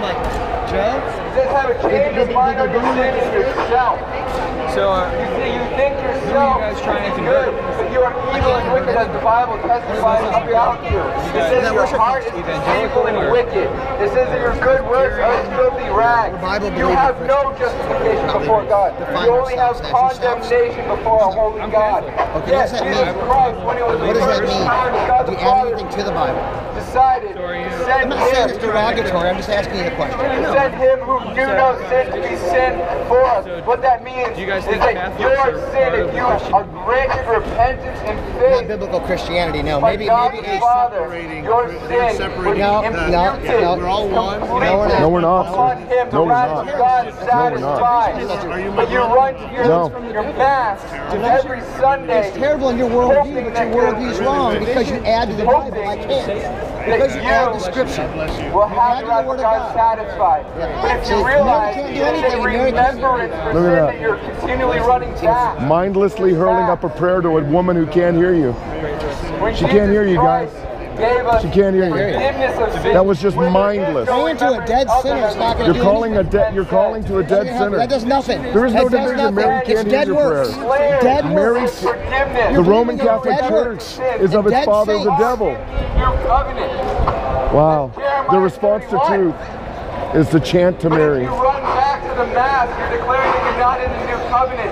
I'm like, Joe? Just have a change of mind on your yourself. So, uh, You see, you think yourself guys trying is to good, but you are evil and wicked as the Bible testifies about you. It says your heart is evil and wicked. It says that your good works are filthy rags. You have no justification before God. You only have condemnation before a holy God. Yes, what does Jesus? Christ, add anything to the Bible? decided to I'm send not saying him it's derogatory. I'm just asking you a question. Send him who knew no sin to be sin for us. What that means do you guys is that Catholics your sin, part if you are granted repentance and Not biblical Christianity, no. by Maybe, God maybe the Father, separating- your they're sin separating would be No, imputed no, no. We're all one. No, we're not. No, we're not, sir. upon him. No, we're not. of God No, we're not. satisfied. But you run to your, No. your mass every Sunday. It's terrible in your worldview, but that your worldview's wrong because you add to the Bible. I can't. Because you add the scripture. will have Add the to the wrath word of of God God. satisfied. But if you realize can't do that anything in in remembrance for sin that. you're continually running back. Mindlessly hurling up a prayer to a woman who can't hear you. She can't hear you, Christ Gave us She can't hear you. forgiveness of sin. That was just When we mindless. don't Going to a dead remember sinner is not others, gonna You're do calling a dead. You're calling to a dead sinner. That does nothing. There is no That does division. nothing. Mary It's can't hear dead your works. prayers. Dead Mary- works. forgiveness. The Roman believing in Catholic dead Church works. is of its Dead father, the saints. devil. Your covenant. Wow. The response to truth is to chant to But if Mary. you run back to the mass, you're declaring that you're not in the new covenant.